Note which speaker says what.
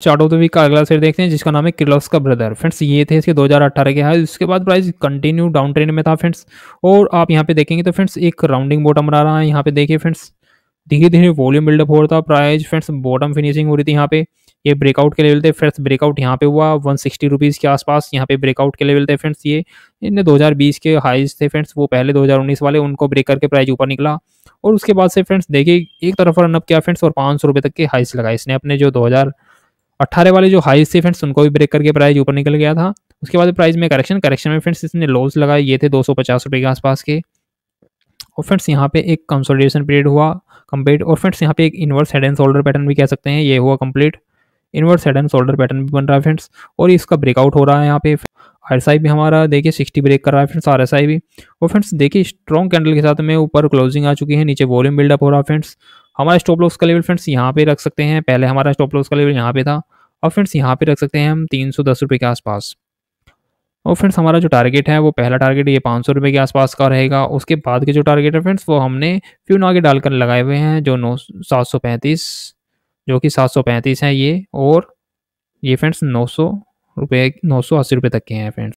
Speaker 1: Chart of the week का अगला share देखते हैं, जिसका नाम है किर्लोस का ब्रदर फ्रेंड्स ये थे इसके 2018 के हाई इसके बाद प्राइस कंटिन्यू डाउन ट्रेंड में था फ्रेंड्स और आप यहाँ पे देखेंगे तो फ्रेंड्स एक राउंडिंग बॉटम बना रहा है यहाँ पे, देखिए फ्रेंड्स धीरे धीरे वॉल्यूम बिल्डअप हो रहा था प्राइस फ्रेंड्स बॉटम फिनिशिंग हो रही थी यहाँ पे। ये ब्रेकआउट के लेवल थे फ्रेंड्स ब्रेकआउट यहाँ पे हुआ वन सिक्सटी रुपीज़ के आसपास यहाँ पे ब्रेकआउट के लेवल थे फ्रेंड्स ये इन 2020 के हाइज थे फ्रेंड्स वो पहले 2019 वाले, उनको ब्रेक करके प्राइस ऊपर निकला। और उसके बाद से फ्रेंड्स देखिए, एक तरफ़ रनअप किया फ्रेंड्स और पाँच सौ रुपये तक के हाइस लगाए। इसने अपने जो दो हज़ार अट्ठारह वाले जो हाइस थे फ्रेंड्स उनको भी ब्रेक करके प्राइस ऊपर निकल गया था। उसके बाद प्राइस में करेक्शन करेक्शन में फ्रेंड्स इसने लॉस लगाए, ये थे दो रुपये के आसपास के। और फ्रेंड्स यहाँ पे एक कंसोलिडेशन पीरियड हुआ कंप्लीट और फ्रेंड्स यहाँ पे एक inverse head and shoulder pattern भी कह सकते हैं, ये हुआ complete inverse head and shoulder pattern भी बन रहा है फ्रेंड्स और इसका ब्रेकआउट हो रहा है यहाँ पे। आई भी हमारा, देखिए सिक्सटी ब्रेक कर रहा है फ्रेंड्स आई भी। और फ्रेंड्स देखिए स्ट्रॉन्ग कैंडल के साथ में ऊपर क्लोजिंग आ चुकी है, नीचे वॉल्यूम बिल्डअप हो रहा है फ्रेंड्स हमारा स्टॉप लॉस का लेवल फ्रेंड्स यहाँ पे रख सकते हैं। पहले हमारा स्टॉप लॉस का लेवल यहाँ पे था। और फ्रेंड्स, यहाँ पे रख सकते हैं हम तीन सौ दस रुपये के आसपास। और फ्रेंड्स, हमारा जो टारगेट है, वो पहला टारगेट ये पाँच सौ रुपये के आसपास का रहेगा। उसके बाद के जो टारगेट है फ्रेंड्स, वो हमने फ्यून आगे डालकर लगाए हुए हैं, जो नौ सात सौ पैंतीस, जो कि सात सौ पैंतीस है ये। और ये फ्रेंड्स, नौ सौ रुपये नौ सौ अस्सी रुपये तक के हैं फ्रेंड्स।